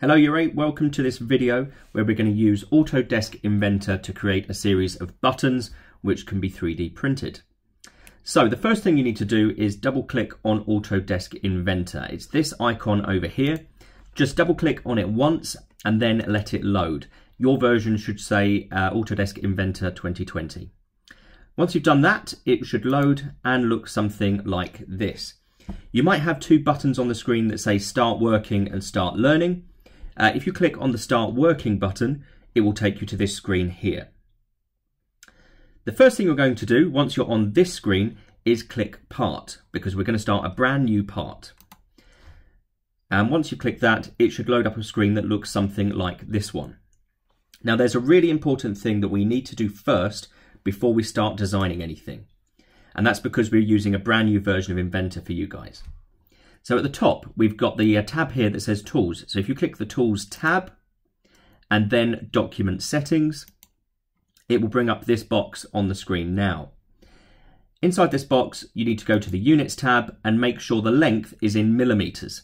Hello Uri, welcome to this video where we're going to use Autodesk Inventor to create a series of buttons which can be 3D printed. So the first thing you need to do is double click on Autodesk Inventor. It's this icon over here. Just double click on it once and then let it load. Your version should say uh, Autodesk Inventor 2020. Once you've done that, it should load and look something like this. You might have two buttons on the screen that say start working and start learning. Uh, if you click on the Start Working button, it will take you to this screen here. The first thing you're going to do once you're on this screen is click Part, because we're going to start a brand new part. And once you click that, it should load up a screen that looks something like this one. Now there's a really important thing that we need to do first before we start designing anything. And that's because we're using a brand new version of Inventor for you guys. So at the top, we've got the uh, tab here that says Tools. So if you click the Tools tab and then Document Settings, it will bring up this box on the screen now. Inside this box, you need to go to the Units tab and make sure the length is in millimeters.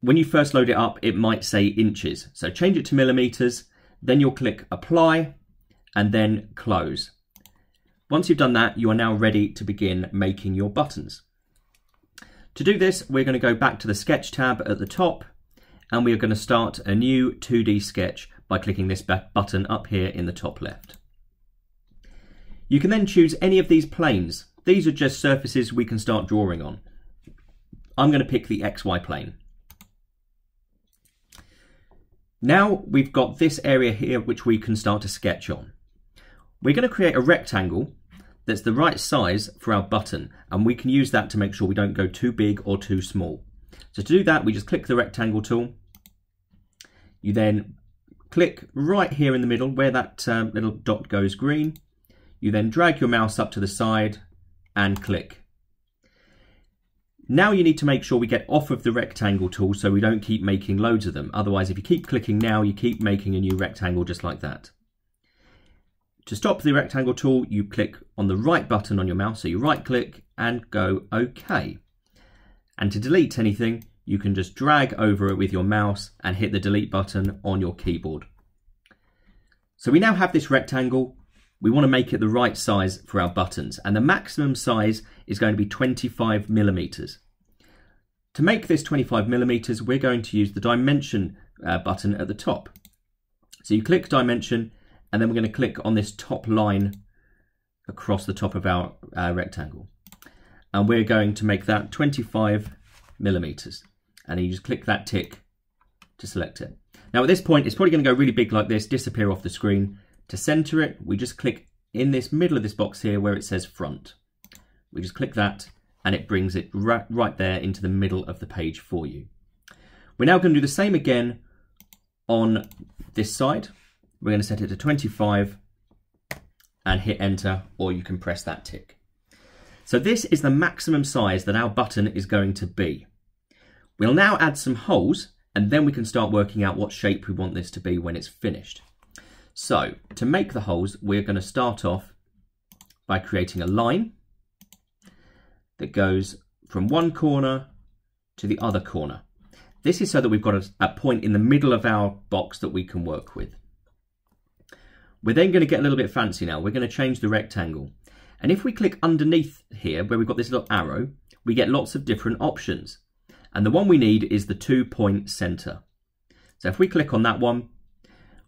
When you first load it up, it might say inches. So change it to millimeters, then you'll click Apply and then Close. Once you've done that, you are now ready to begin making your buttons. To do this, we're going to go back to the Sketch tab at the top, and we are going to start a new 2D sketch by clicking this button up here in the top left. You can then choose any of these planes. These are just surfaces we can start drawing on. I'm going to pick the XY plane. Now we've got this area here which we can start to sketch on. We're going to create a rectangle that's the right size for our button and we can use that to make sure we don't go too big or too small. So to do that we just click the rectangle tool. You then click right here in the middle where that um, little dot goes green. You then drag your mouse up to the side and click. Now you need to make sure we get off of the rectangle tool so we don't keep making loads of them. Otherwise, if you keep clicking now, you keep making a new rectangle just like that. To stop the rectangle tool, you click on the right button on your mouse. So you right click and go OK. And to delete anything, you can just drag over it with your mouse and hit the delete button on your keyboard. So we now have this rectangle. We want to make it the right size for our buttons and the maximum size is going to be 25 millimeters. To make this 25 millimeters, we're going to use the dimension uh, button at the top. So you click dimension and then we're going to click on this top line across the top of our uh, rectangle. And we're going to make that 25 millimeters. And you just click that tick to select it. Now at this point, it's probably going to go really big like this, disappear off the screen. To center it, we just click in this middle of this box here where it says front. We just click that and it brings it right, right there into the middle of the page for you. We're now going to do the same again on this side. We're going to set it to 25 and hit enter or you can press that tick. So this is the maximum size that our button is going to be. We'll now add some holes and then we can start working out what shape we want this to be when it's finished. So to make the holes, we're going to start off by creating a line that goes from one corner to the other corner. This is so that we've got a, a point in the middle of our box that we can work with. We're then going to get a little bit fancy now. We're going to change the rectangle. And if we click underneath here, where we've got this little arrow, we get lots of different options. And the one we need is the two point center. So if we click on that one,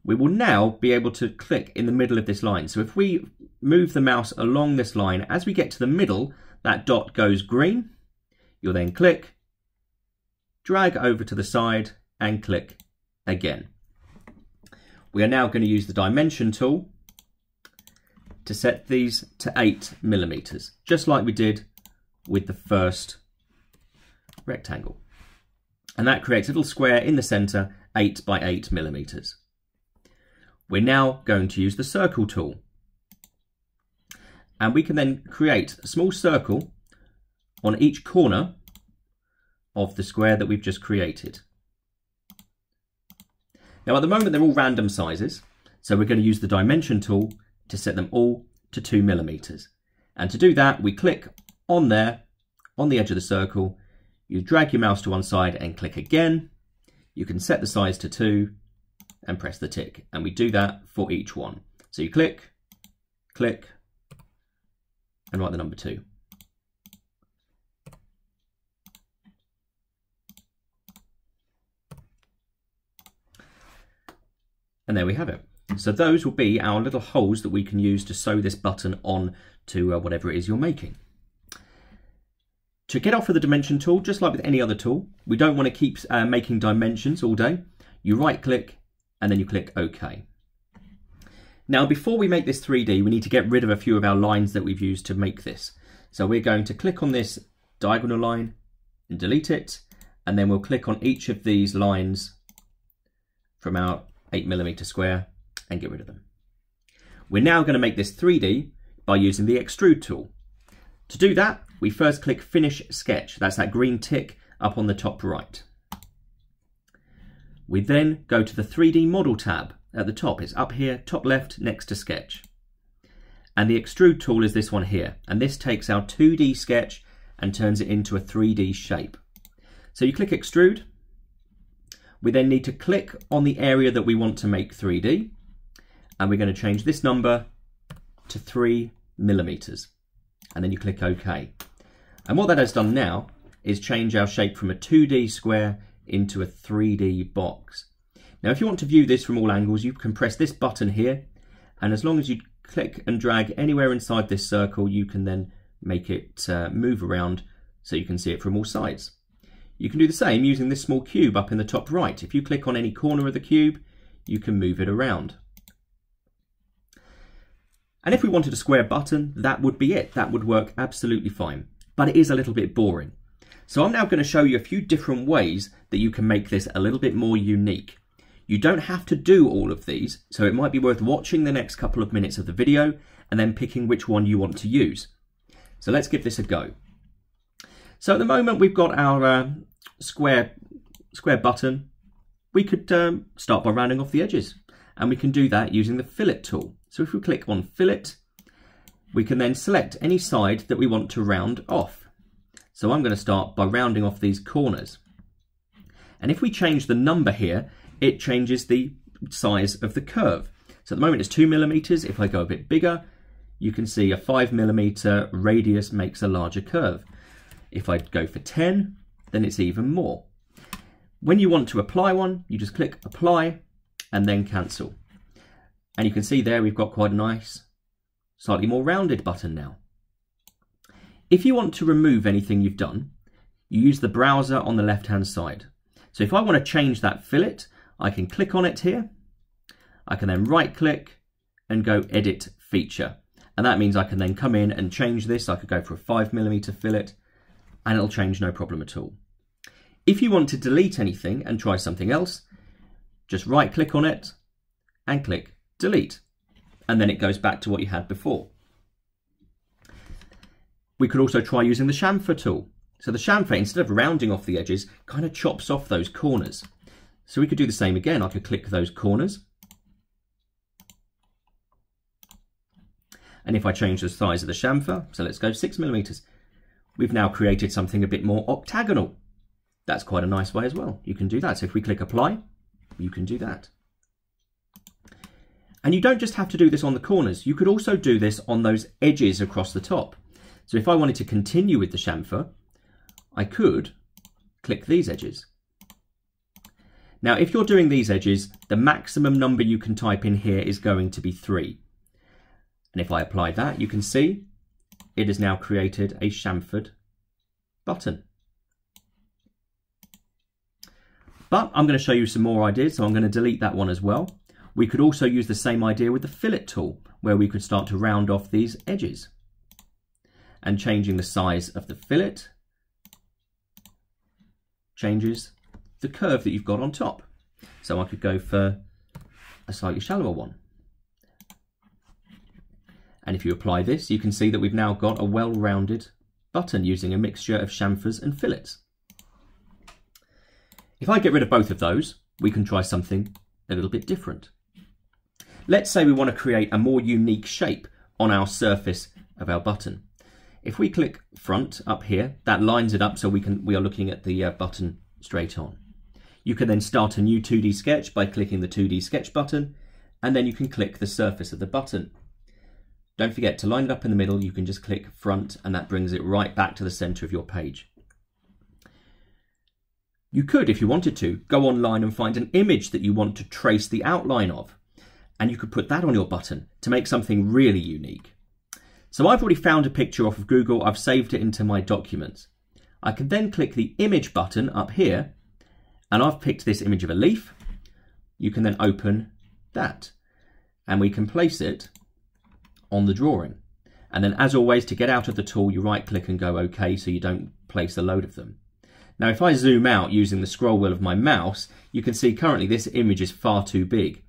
we will now be able to click in the middle of this line. So if we move the mouse along this line, as we get to the middle, that dot goes green. You'll then click, drag over to the side and click again. We are now going to use the dimension tool to set these to 8 millimeters, just like we did with the first rectangle. And that creates a little square in the center, 8 by 8 millimeters. We're now going to use the circle tool. And we can then create a small circle on each corner of the square that we've just created. Now at the moment they're all random sizes, so we're going to use the dimension tool to set them all to two millimeters. And to do that, we click on there, on the edge of the circle, you drag your mouse to one side and click again. you can set the size to 2 and press the tick. And we do that for each one. So you click, click, and write the number 2. And there we have it. So those will be our little holes that we can use to sew this button on to uh, whatever it is you're making. To get off of the dimension tool, just like with any other tool, we don't want to keep uh, making dimensions all day. You right click and then you click OK. Now before we make this 3D, we need to get rid of a few of our lines that we've used to make this. So we're going to click on this diagonal line and delete it. And then we'll click on each of these lines from our 8 millimeter square and get rid of them. We're now going to make this 3D by using the extrude tool. To do that, we first click finish sketch. That's that green tick up on the top right. We then go to the 3D model tab at the top. It's up here, top left, next to sketch. And the extrude tool is this one here. And this takes our 2D sketch and turns it into a 3D shape. So you click extrude. We then need to click on the area that we want to make 3D. And we're going to change this number to 3 millimeters. And then you click OK. And what that has done now is change our shape from a 2D square into a 3D box. Now, if you want to view this from all angles, you can press this button here. And as long as you click and drag anywhere inside this circle, you can then make it uh, move around so you can see it from all sides. You can do the same using this small cube up in the top right. If you click on any corner of the cube, you can move it around. And if we wanted a square button, that would be it. That would work absolutely fine. But it is a little bit boring. So I'm now going to show you a few different ways that you can make this a little bit more unique. You don't have to do all of these, so it might be worth watching the next couple of minutes of the video and then picking which one you want to use. So let's give this a go. So at the moment we've got our uh, square, square button. We could um, start by rounding off the edges and we can do that using the fillet tool. So if we click on fillet, we can then select any side that we want to round off. So I'm going to start by rounding off these corners. And if we change the number here, it changes the size of the curve. So at the moment it's two millimeters. If I go a bit bigger, you can see a five millimeter radius makes a larger curve. If I go for 10, then it's even more. When you want to apply one, you just click apply and then cancel. And you can see there we've got quite a nice, slightly more rounded button now. If you want to remove anything you've done, you use the browser on the left hand side. So if I want to change that fillet, I can click on it here. I can then right click and go edit feature. And that means I can then come in and change this. I could go for a five millimeter fillet and it'll change no problem at all. If you want to delete anything and try something else, just right click on it and click delete. And then it goes back to what you had before. We could also try using the chamfer tool. So the chamfer, instead of rounding off the edges, kind of chops off those corners. So we could do the same again. I could click those corners. And if I change the size of the chamfer, so let's go six millimeters, we've now created something a bit more octagonal. That's quite a nice way as well. You can do that. So if we click apply, you can do that. And you don't just have to do this on the corners. You could also do this on those edges across the top. So if I wanted to continue with the chamfer, I could click these edges. Now, if you're doing these edges, the maximum number you can type in here is going to be three. And if I apply that, you can see it has now created a chamfered button. But I'm going to show you some more ideas, so I'm going to delete that one as well. We could also use the same idea with the fillet tool, where we could start to round off these edges and changing the size of the fillet changes the curve that you've got on top. So I could go for a slightly shallower one. And if you apply this, you can see that we've now got a well-rounded button using a mixture of chamfers and fillets. If I get rid of both of those, we can try something a little bit different. Let's say we want to create a more unique shape on our surface of our button. If we click front up here, that lines it up so we can we are looking at the uh, button straight on. You can then start a new 2D sketch by clicking the 2D sketch button, and then you can click the surface of the button. Don't forget to line it up in the middle, you can just click front and that brings it right back to the center of your page. You could, if you wanted to, go online and find an image that you want to trace the outline of, and you could put that on your button to make something really unique. So I've already found a picture off of Google, I've saved it into my documents. I can then click the image button up here, and I've picked this image of a leaf. You can then open that, and we can place it on the drawing. And then as always, to get out of the tool, you right click and go OK so you don't place a load of them. Now, if I zoom out using the scroll wheel of my mouse, you can see currently this image is far too big.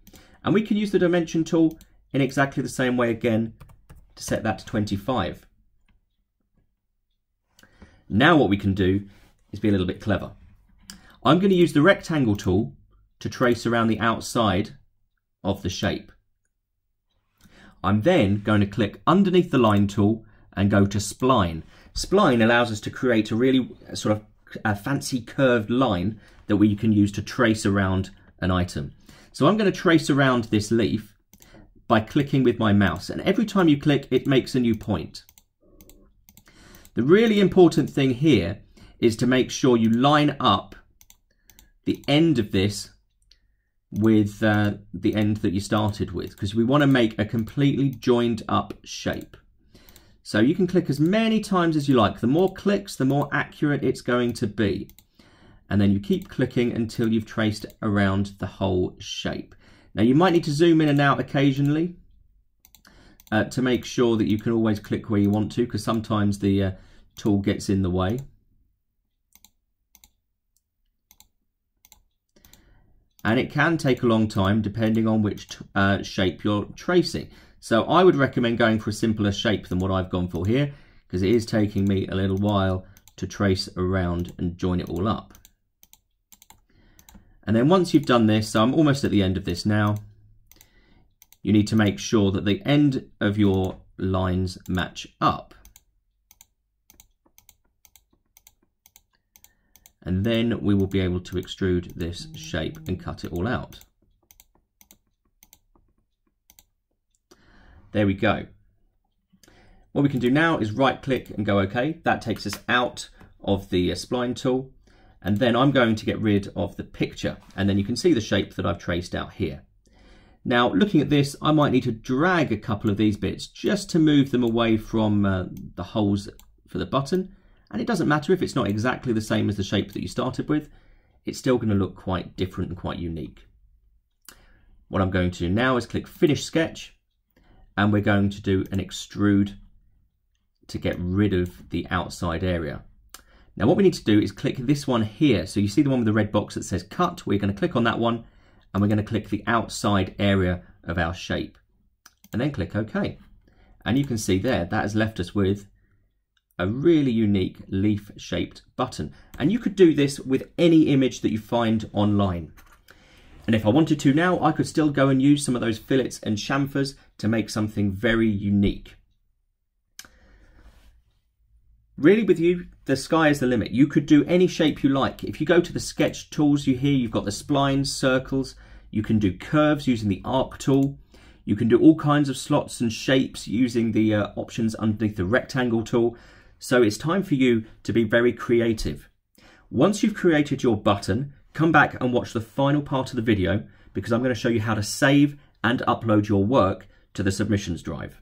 And we can use the dimension tool in exactly the same way again to set that to 25. Now what we can do is be a little bit clever. I'm going to use the rectangle tool to trace around the outside of the shape. I'm then going to click underneath the line tool and go to spline. Spline allows us to create a really uh, sort of a fancy curved line that we can use to trace around an item. So I'm going to trace around this leaf by clicking with my mouse and every time you click it makes a new point. The really important thing here is to make sure you line up the end of this with uh, the end that you started with because we want to make a completely joined up shape. So you can click as many times as you like. The more clicks, the more accurate it's going to be. And then you keep clicking until you've traced around the whole shape. Now you might need to zoom in and out occasionally uh, to make sure that you can always click where you want to because sometimes the uh, tool gets in the way. And it can take a long time depending on which uh, shape you're tracing. So I would recommend going for a simpler shape than what I've gone for here because it is taking me a little while to trace around and join it all up. And then once you've done this, so I'm almost at the end of this now, you need to make sure that the end of your lines match up. And then we will be able to extrude this shape and cut it all out. There we go. What we can do now is right click and go OK. That takes us out of the uh, spline tool and then I'm going to get rid of the picture and then you can see the shape that I've traced out here. Now looking at this I might need to drag a couple of these bits just to move them away from uh, the holes for the button and it doesn't matter if it's not exactly the same as the shape that you started with, it's still going to look quite different and quite unique. What I'm going to do now is click Finish Sketch, and we're going to do an extrude to get rid of the outside area. Now what we need to do is click this one here. So you see the one with the red box that says cut, we're going to click on that one and we're going to click the outside area of our shape and then click OK. And you can see there, that has left us with a really unique leaf shaped button. And you could do this with any image that you find online. And if I wanted to now, I could still go and use some of those fillets and chamfers to make something very unique. Really with you, the sky is the limit. You could do any shape you like. If you go to the sketch tools you here, you've got the splines, circles, you can do curves using the arc tool. You can do all kinds of slots and shapes using the uh, options underneath the rectangle tool. So it's time for you to be very creative. Once you've created your button, come back and watch the final part of the video because I'm going to show you how to save and upload your work to the submissions drive.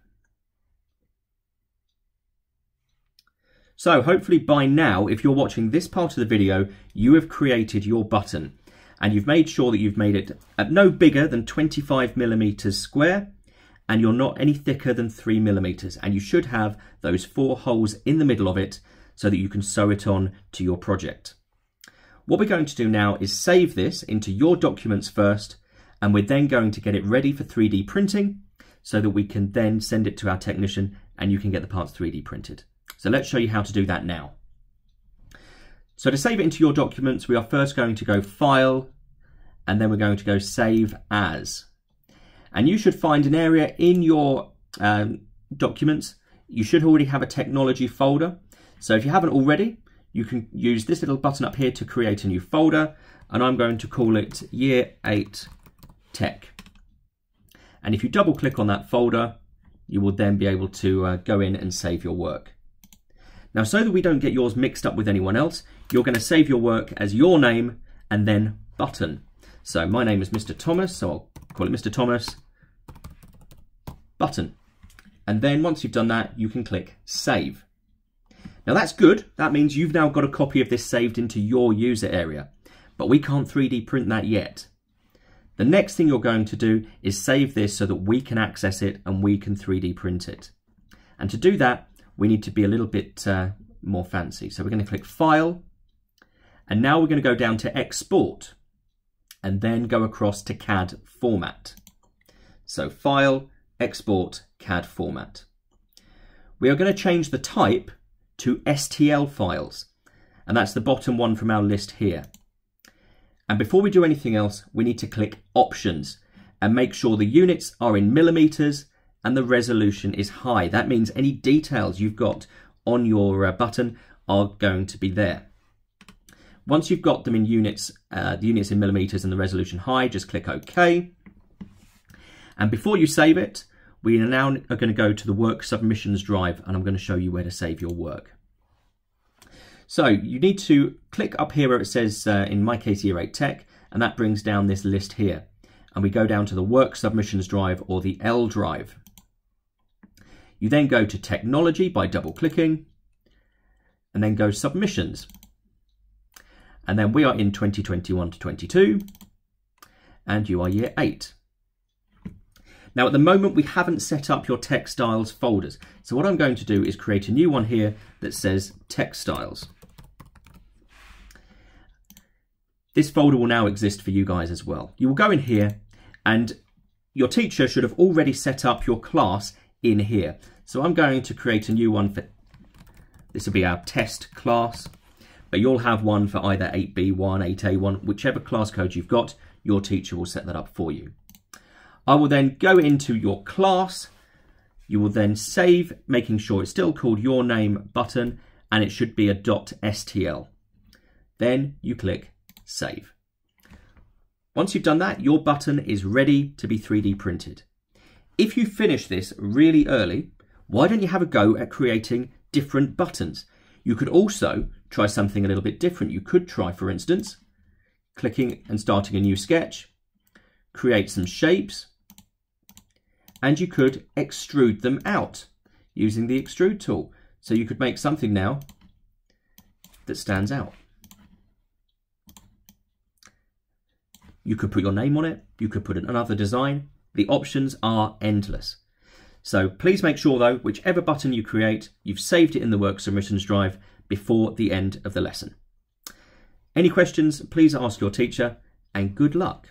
So hopefully by now, if you're watching this part of the video, you have created your button and you've made sure that you've made it no bigger than 25 millimeters square and you're not any thicker than three millimeters. And you should have those four holes in the middle of it so that you can sew it on to your project. What we're going to do now is save this into your documents first, and we're then going to get it ready for 3D printing so that we can then send it to our technician and you can get the parts 3D printed. So let's show you how to do that now. So to save it into your documents, we are first going to go File, and then we're going to go Save As. And you should find an area in your um, documents. You should already have a technology folder. So if you haven't already, you can use this little button up here to create a new folder. and I'm going to call it Year 8 Tech. And if you double click on that folder, you will then be able to uh, go in and save your work. Now, so that we don't get yours mixed up with anyone else, you're going to save your work as your name and then button. So my name is Mr. Thomas, so I'll call it Mr. Thomas button. And then once you've done that, you can click save. Now that's good. That means you've now got a copy of this saved into your user area, but we can't 3D print that yet. The next thing you're going to do is save this so that we can access it and we can 3D print it. And to do that, we need to be a little bit uh, more fancy. So we're going to click File, and now we're going to go down to Export, and then go across to CAD Format. So File, Export, CAD Format. We are going to change the type to STL files, and that's the bottom one from our list here. And before we do anything else, we need to click Options and make sure the units are in millimeters and the resolution is high. That means any details you've got on your uh, button are going to be there. Once you've got them in units, uh, the units in millimeters and the resolution high, just click OK. And before you save it, we are now are going to go to the work submissions drive and I'm going to show you where to save your work. So you need to click up here where it says, uh, in my case, Year 8 Tech, and that brings down this list here. And we go down to the Work Submissions drive or the L drive. You then go to Technology by double clicking, and then go Submissions. And then we are in 2021 to 22, and you are Year 8. Now at the moment we haven't set up your textiles folders. So what I'm going to do is create a new one here that says textiles. This folder will now exist for you guys as well. You will go in here and your teacher should have already set up your class in here. So I'm going to create a new one for, this will be our test class, but you'll have one for either 8B1, 8A1, whichever class code you've got, your teacher will set that up for you. I will then go into your class. You will then save, making sure it's still called your name button, and it should be a .stl. Then you click save. Once you've done that, your button is ready to be 3D printed. If you finish this really early, why don't you have a go at creating different buttons? You could also try something a little bit different. You could try, for instance, clicking and starting a new sketch, create some shapes, and you could extrude them out using the extrude tool. So you could make something now that stands out. You could put your name on it, you could put in another design. The options are endless. So please make sure though, whichever button you create, you've saved it in the work submissions drive before the end of the lesson. Any questions, please ask your teacher and good luck.